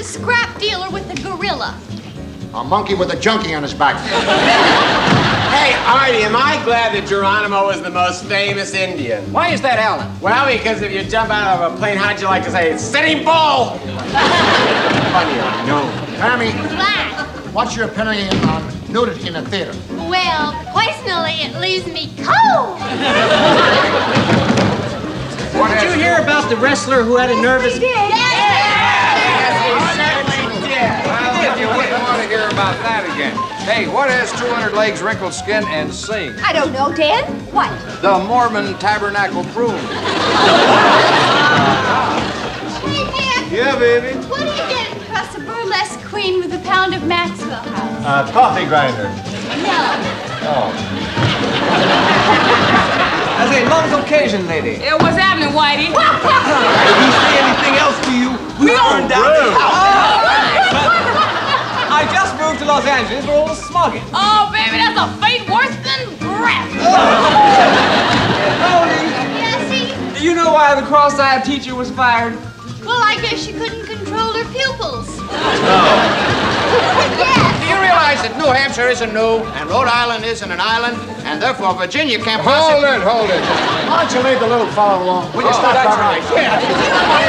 a scrap dealer with a gorilla? A monkey with a junkie on his back. Hey, Arte, am I glad that Geronimo is the most famous Indian? Why is that, Alan? Well, because if you jump out of a plane, how'd you like to say, Sitting Bull? Funny, I know. Tammy, Black. what's your opinion on nudity in the theater? Well, personally, it leaves me cold. What Did you hear about the wrestler who had a nervous... Well, about that again. Hey, what has 200 legs, wrinkled skin, and sing? I don't know, Dan. What? The Mormon Tabernacle Prune. Hey, Dick, Yeah, baby. what do you get across a burlesque queen with a pound of Maxwell House? Uh, coffee grinder. No. Oh. That's a long occasion, lady. Yeah, what's happening, Whitey? Did we say anything else to you? We burned down this house. I just moved to Los Angeles for all the smuggling. Oh, baby, that's a fate worse than breath. Yesy? Do you know why the cross-eyed teacher was fired? Well, I guess she couldn't control her pupils. Oh. No. yes. Do you realize that New Hampshire isn't new, and Rhode Island isn't an island, and therefore Virginia can't Hold possibly... it, hold it. Why don't you leave the little fellow alone? Will you oh, stop that's talking? About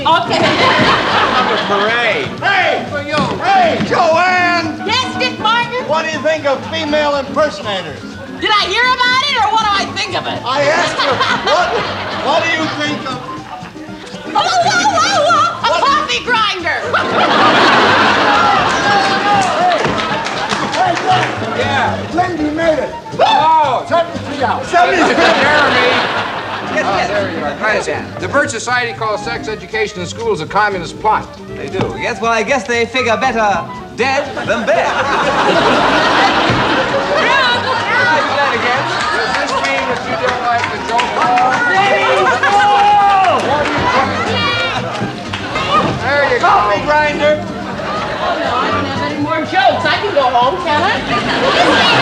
me. Okay. Have a parade. Hey! For you! Hey! JoAnne! Yes, Dick Martin? What do you think of female impersonators? Did I hear about it, or what do I think of it? I asked you, what, what do you think of... Oh, whoa, whoa, whoa! A coffee grinder! Yeah. Lindy made it. Oh, 73 hours. Jeremy. Yes, ah, yes. There you are. Right. The Birch Society calls sex education in schools a communist plot. They do. Yes, well, I guess they figure better dead than bed. There you go, grinder. Oh, no, I don't have any more jokes. I can go home, can I?